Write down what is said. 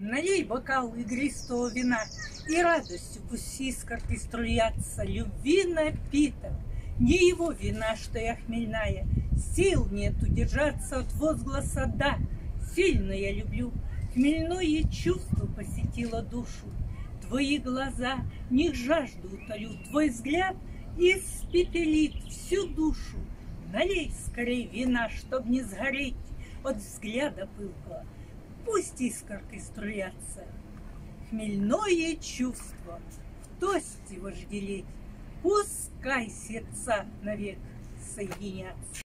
Налей бокал игристого вина, И радостью пусть искорки струятся, Любви напиток, не его вина, что я хмельная, Сил нет удержаться от возгласа «да», Сильно я люблю, хмельное чувство посетило душу. Твои глаза, них жажду утолю, Твой взгляд испепелит всю душу. Налей скорей вина, чтоб не сгореть От взгляда пылкого, пусть искорки струятся. Хмельное чувство, в тости вожделеть, Пускай сердца навек соединятся.